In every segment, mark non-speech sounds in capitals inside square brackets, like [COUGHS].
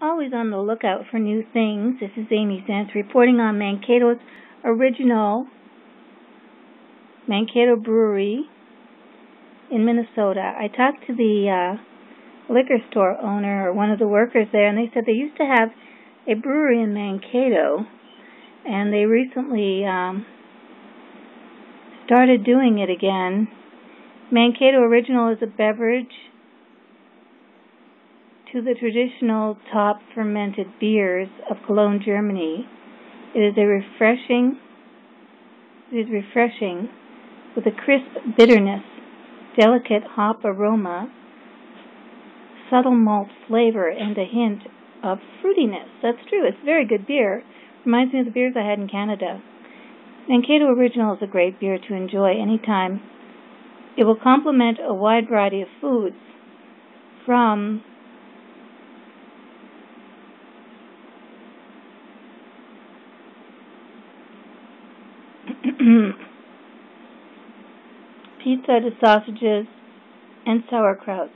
always on the lookout for new things. This is Amy Zents reporting on Mankato's original Mankato Brewery in Minnesota. I talked to the uh, liquor store owner or one of the workers there, and they said they used to have a brewery in Mankato, and they recently um, started doing it again. Mankato Original is a beverage to the traditional top fermented beers of Cologne, Germany. It is a refreshing it is refreshing with a crisp bitterness, delicate hop aroma, subtle malt flavor, and a hint of fruitiness. That's true. It's very good beer. Reminds me of the beers I had in Canada. Mankato Original is a great beer to enjoy anytime. It will complement a wide variety of foods from [CLEARS THROAT] pizza to sausages and sauerkraut.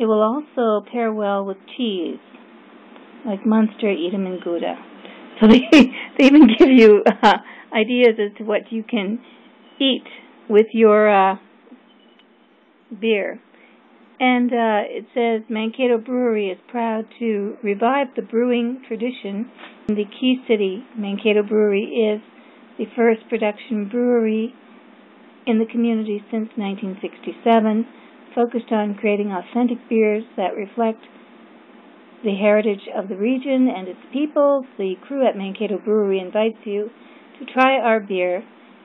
It will also pair well with cheese, like Munster, Edam, and Gouda. [LAUGHS] So they, [LAUGHS] they even give you uh, ideas as to what you can eat with your uh, beer. And uh, it says Mankato Brewery is proud to revive the brewing tradition in the Key City. Mankato Brewery is the first production brewery in the community since 1967, focused on creating authentic beers that reflect the heritage of the region and its people. The crew at Mankato Brewery invites you to try our beer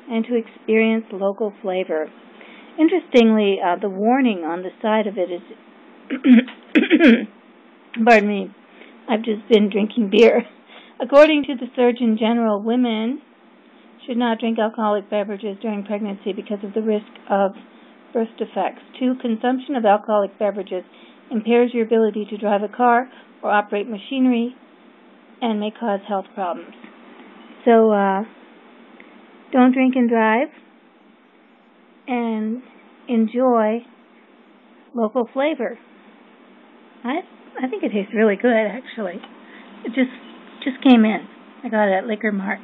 and to experience local flavor. Interestingly, uh, the warning on the side of it is, [COUGHS] pardon me, I've just been drinking beer. According to the Surgeon General, women should not drink alcoholic beverages during pregnancy because of the risk of birth defects. Two, consumption of alcoholic beverages impairs your ability to drive a car or operate machinery and may cause health problems. So, uh, don't drink and drive and enjoy local flavor. I I think it tastes really good actually. It just just came in. I got it at Liquor Mart.